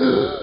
Ugh.